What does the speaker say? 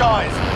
skies.